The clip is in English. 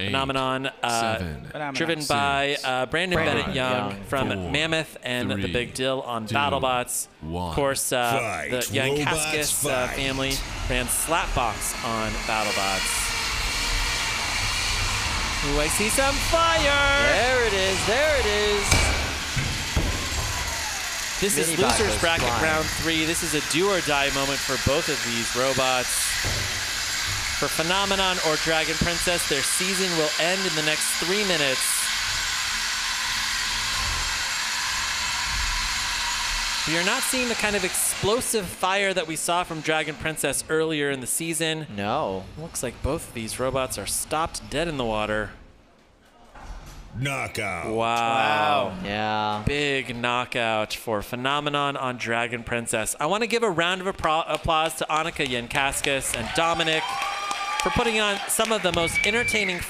Eight, Phenomenon, uh, seven, Phenomenon. driven six, by uh, Brandon five, Bennett Young Young, from four, Mammoth and the Big Deal on two, BattleBots. one. Of course, uh, Fight, the Young robots, uh, family ran Slapbox on BattleBots. Ooh, I see some fire! There it is. There it is. This is Mini bot losers bracket flying. round three. This is a do or die moment for both of these robots. For Phenomenon or Dragon Princess, their season will end in the next three minutes. We are not seeing the kind of explosive fire that we saw from Dragon Princess earlier in the season. No. Looks like both of these robots are stopped dead in the water. Knockout. Wow. Yeah. Big knockout for Phenomenon on Dragon Princess. I want to give a round of appro- applause to Annika Yankaskas and Dominic for putting on some of the most entertaining fights.